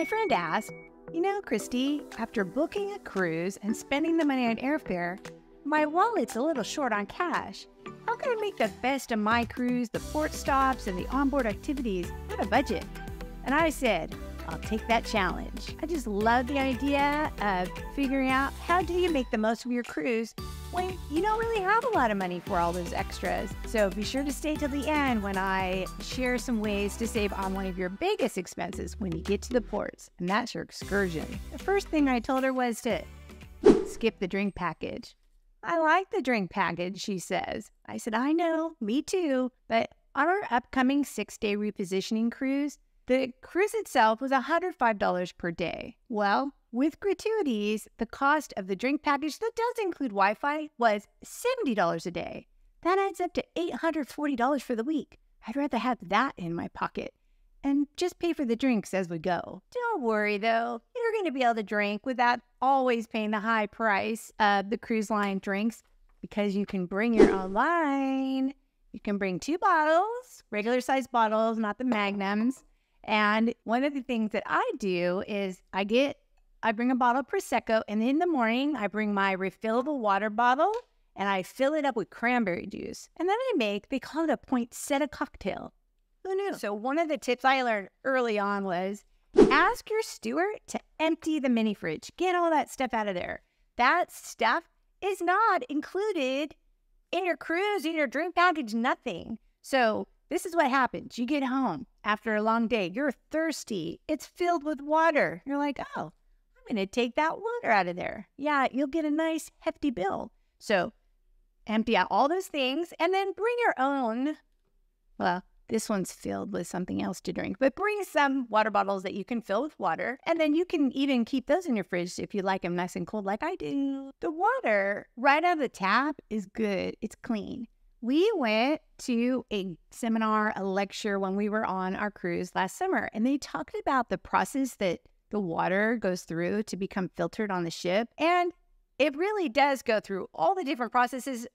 My friend asked, You know, Kristie, after booking a cruise and spending the money on airfare, my wallet's a little short on cash. How can I make the best of my cruise, the port stops, and the onboard activities with a budget? And I said, I'll take that challenge. I just love the idea of figuring out how do you make the most of your cruise when you don't really have a lot of money for all those extras. So be sure to stay till the end when I share some ways to save on one of your biggest expenses when you get to the ports, and that's your excursion. The first thing I told her was to skip the drink package. I like the drink package, she says. I said, I know, me too. But on our upcoming six day repositioning cruise, the cruise itself was $105 per day. Well, with gratuities, the cost of the drink package that does include Wi Fi was $70 a day. That adds up to $840 for the week. I'd rather have that in my pocket and just pay for the drinks as we go. Don't worry though, you're going to be able to drink without always paying the high price of the cruise line drinks because you can bring your own line. You can bring two bottles, regular size bottles, not the magnums. And one of the things that I do is I get, I bring a bottle of Prosecco, and in the morning, I bring my refillable water bottle and I fill it up with cranberry juice. And then I make, they call it a poinsettia cocktail. Who knew? So, one of the tips I learned early on was ask your steward to empty the mini fridge, get all that stuff out of there. That stuff is not included in your cruise, in your drink package, nothing. So, this is what happens. You get home after a long day, you're thirsty, it's filled with water. You're like, oh, I'm going to take that water out of there. Yeah, you'll get a nice hefty bill. So, empty out all those things and then bring your own. Well, this one's filled with something else to drink, but bring some water bottles that you can fill with water. And then you can even keep those in your fridge if you like them nice and cold, like I do. The water right out of the tap is good, it's clean. We went to a seminar, a lecture when we were on our cruise last summer, and they talked about the process that the water goes through to become filtered on the ship. And it really does go through all the different processes,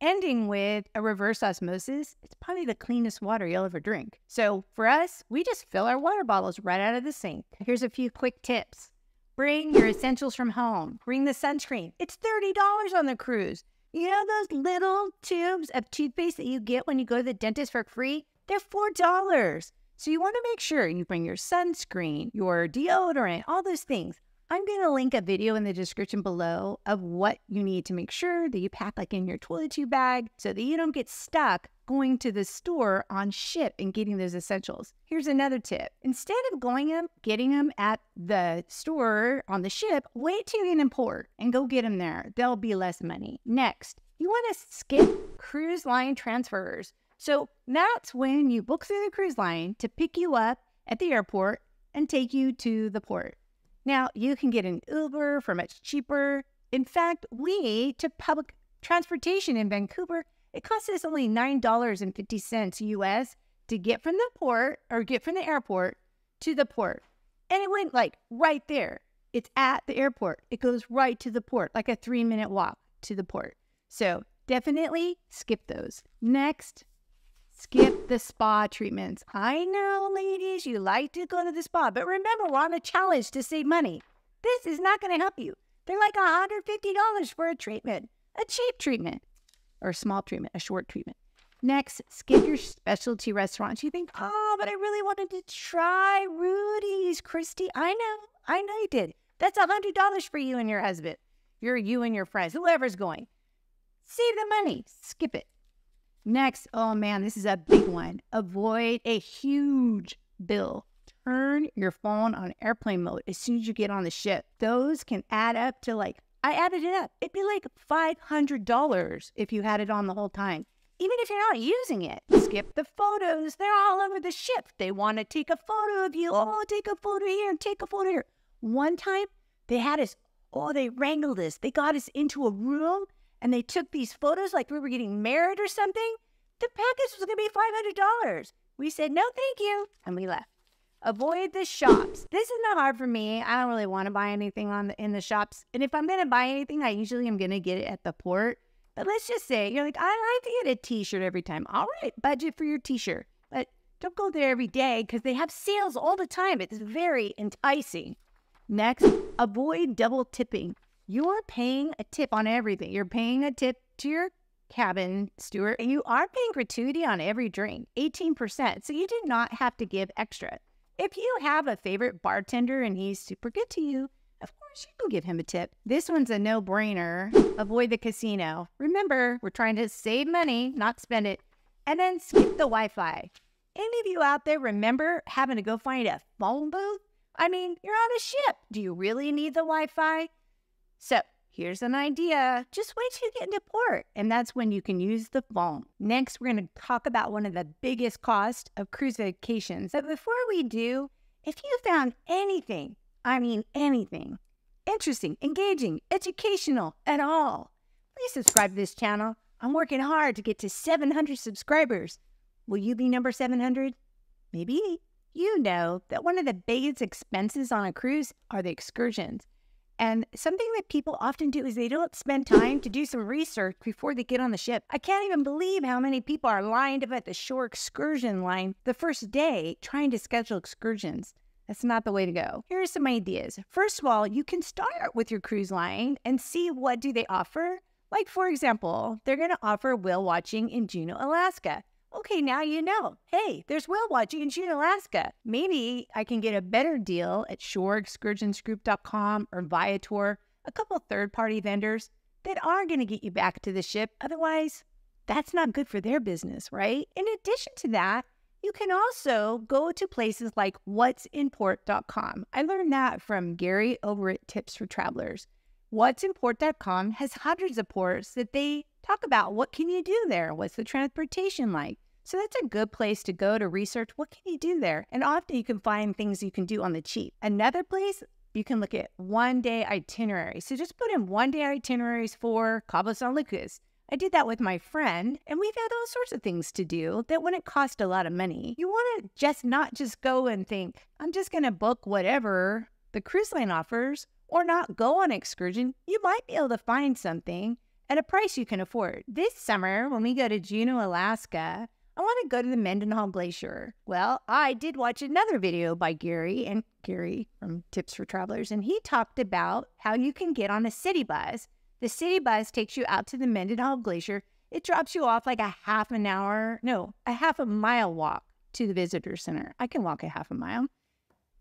ending with a reverse osmosis. It's probably the cleanest water you'll ever drink. So for us, we just fill our water bottles right out of the sink. Here's a few quick tips. Bring your essentials from home. Bring the sunscreen. It's $30 on the cruise. You know those little tubes of toothpaste that you get when you go to the dentist for free? They're $4. So you want to make sure you bring your sunscreen, your deodorant, all those things. I'm going to link a video in the description below of what you need to make sure that you pack like in your toilet tube bag so that you don't get stuck going to the store on ship and getting those essentials. Here's another tip. Instead of going them, getting them at the store on the ship, wait till you get in port and go get them there. There'll be less money. Next, you want to skip cruise line transfers. So that's when you book through the cruise line to pick you up at the airport and take you to the port. Now, you can get an Uber for much cheaper. In fact, we took public transportation in Vancouver it cost us only $9.50 US to get from the port or get from the airport to the port. And it went like right there. It's at the airport. It goes right to the port, like a three minute walk to the port. So definitely skip those. Next, skip the spa treatments. I know, ladies, you like to go to the spa, but remember, we're on a challenge to save money. This is not going to help you. They're like $150 for a treatment, a cheap treatment or a small treatment, a short treatment. Next, skip your specialty restaurants. You think, oh, but I really wanted to try Rudi's, Kristie. I know, I know you did. That's a hundred dollars for you and your husband. You're you and your friends, whoever's going. Save the money. Skip it. Next, oh man, this is a big one. Avoid a huge bill. Turn your phone on airplane mode as soon as you get on the ship. Those can add up to like I added it up. It'd be like $500 if you had it on the whole time. Even if you're not using it, skip the photos. They're all over the ship. They want to take a photo of you. Oh, take a photo here, take a photo here. One time, they had us, oh, they wrangled us. They got us into a room and they took these photos like we were getting married or something. The package was going to be $500. We said, no, thank you. And we left. Avoid the shops. This is not hard for me. I don't really want to buy anything on the, in the shops. And if I'm going to buy anything, I usually am going to get it at the port. But let's just say you're like, I like to get a t-shirt every time. All right, budget for your t-shirt. But Don't go there every day because they have sales all the time. It's very enticing. Next, avoid double tipping. You're paying a tip on everything. You're paying a tip to your cabin steward, and you are paying gratuity on every drink, 18%. So you do not have to give extra. If you have a favorite bartender and he's super good to you, of course you can give him a tip. This one's a no brainer. Avoid the casino. Remember, we're trying to save money, not spend it. And then skip the Wi Fi. Any of you out there remember having to go find a phone booth? I mean, you're on a ship. Do you really need the Wi Fi? So here's an idea. Just wait till you get into port, and that's when you can use the phone. Next, we're going to talk about one of the biggest costs of cruise vacations. But before we do, if you found anything, I mean anything, interesting, engaging, educational at all, please subscribe to this channel. I'm working hard to get to 700 subscribers. Will you be number 700? Maybe. You know that one of the biggest expenses on a cruise are the excursions. And something that people often do is they don't spend time to do some research before they get on the ship. I can't even believe how many people are lined up at the shore excursion line the first day trying to schedule excursions. That's not the way to go. Here are some ideas. First of all, you can start with your cruise line and see what do they offer. Like for example, they're going to offer whale watching in Juneau, Alaska. Okay, now you know. Hey, there's whale watching in Juneau, Alaska. Maybe I can get a better deal at shoreexcursionsgroup.com or Viator, a couple third party vendors that are going to get you back to the ship. Otherwise, that's not good for their business, right? In addition to that, you can also go to places like whatsinport.com. I learned that from Gary over at Tips for Travelers. Whatsinport.com has hundreds of ports that they talk about what can you do there? What's the transportation like? So that's a good place to go to research what can you do there. And often you can find things you can do on the cheap. Another place you can look at one day itineraries. So just put in one day itineraries for Cabo San Lucas. I did that with my friend, and we've had all sorts of things to do that wouldn't cost a lot of money. You want to just not just go and think, I'm just going to book whatever the cruise line offers or not go on excursion. You might be able to find something at a price you can afford. This summer, when we go to Juneau, Alaska, I want to go to the Mendenhall Glacier. Well, I did watch another video by Gary and Gary from Tips for Travelers, and he talked about how you can get on a city bus. The city bus takes you out to the Mendenhall Glacier. It drops you off like a half an hour, no, a half a mile walk to the visitor center. I can walk a half a mile.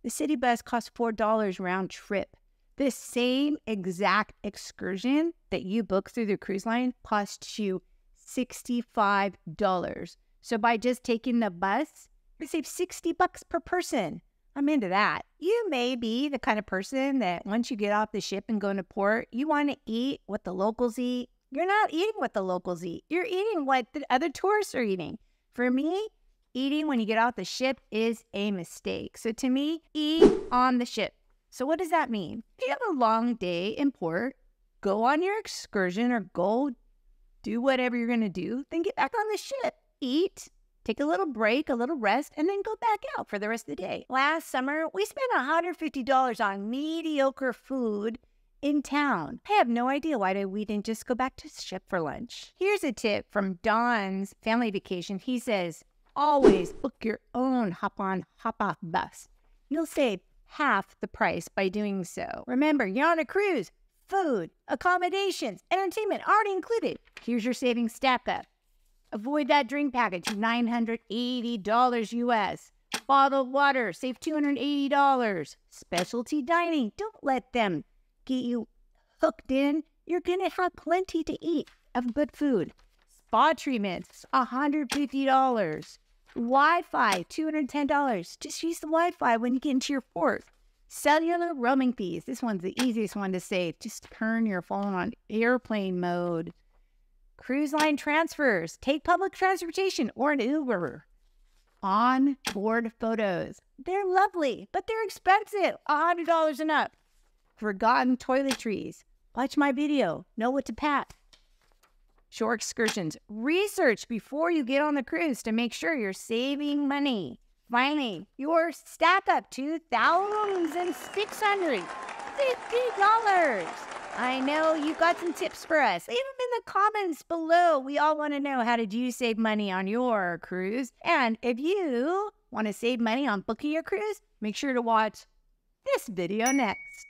The city bus costs $4 round trip. The same exact excursion that you book through the cruise line costs you $65. So by just taking the bus, you save 60 bucks per person. I'm into that. You may be the kind of person that once you get off the ship and go into port, you want to eat what the locals eat. You're not eating what the locals eat. You're eating what the other tourists are eating. For me, eating when you get off the ship is a mistake. So to me, eat on the ship. So what does that mean? If you have a long day in port, go on your excursion or go do whatever you're going to do, then get back on the ship, eat, take a little break, a little rest, and then go back out for the rest of the day. Last summer, we spent $150 on mediocre food in town. I have no idea why we didn't just go back to ship for lunch. Here's a tip from Don's family vacation. He says, always book your own hop on, hop off bus. You'll save half the price by doing so. Remember, you're on a cruise. Food, accommodations, entertainment already included. Here's your savings stack up. Avoid that drink package, $980 US. Bottled water, save $280. Specialty dining, don't let them get you hooked in. You're going to have plenty to eat of good food. Spa treatments, $150. Wi Fi, $210. Just use the Wi Fi when you get into your port. Cellular roaming fees. This one's the easiest one to save. Just turn your phone on airplane mode cruise line transfers, take public transportation or an Uber. On board photos. They're lovely, but they're expensive. $100 and up. Forgotten toiletries. Watch my video. Know what to pack. Shore excursions. Research before you get on the cruise to make sure you're saving money. Finally, your stack up to $1,650. I know you've got some tips for us. Leave them in the comments below. We all want to know how did you save money on your cruise? And if you want to save money on booking your cruise, make sure to watch this video next.